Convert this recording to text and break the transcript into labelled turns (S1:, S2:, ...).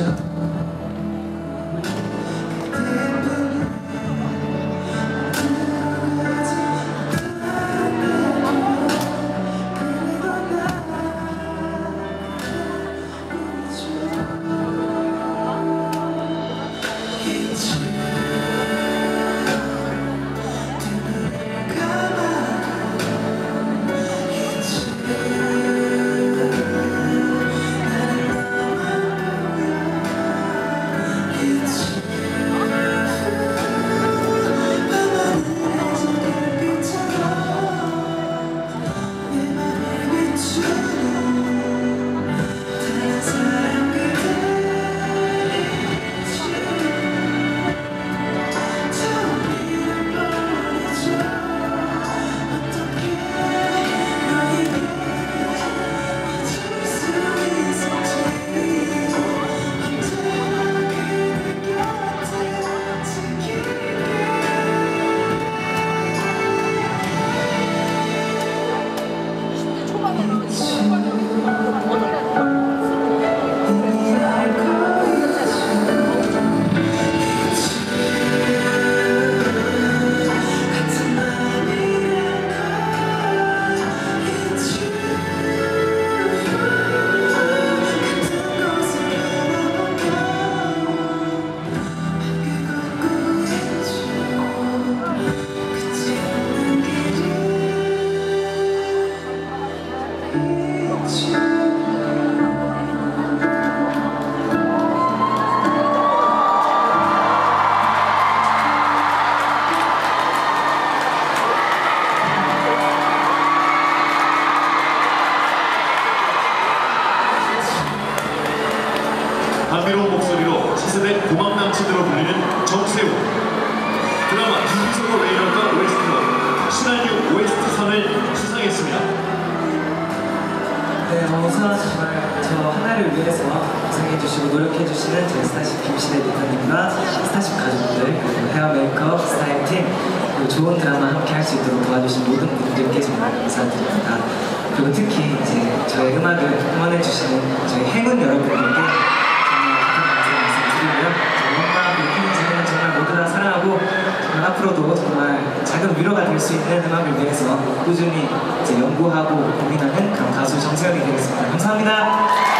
S1: все.
S2: 감미로운 목소리로 차세대 고막남친으로 불리는 정세우 드라마 유기성호 레이런과 OST로 신한류 OST상을 수상했습니다
S1: 네, 어, 우선 정말 저 하나를 위해서 고생해주시고 노력해주시는 저희 스타쉽 김시대 리터님과 스타쉽 가족들, 그리고 헤어 메이크업, 스타일 팀, 그리고 좋은 드라마 함께 할 수 있도록 도와주신 모든 분들께 정말 감사드립니다. 그리고 특히 이제 저의 음악을 응원해주시는 저희 행운 여러분들께 말씀드리고요. 그리고 팬이지는 정말 모두 다 사랑하고 정말 앞으로도 정말 작은 위로가 될 수 있는 음악을 위해서 꾸준히 이제 연구하고 고민하는 그런 가수 정세현이 되겠습니다. 감사합니다.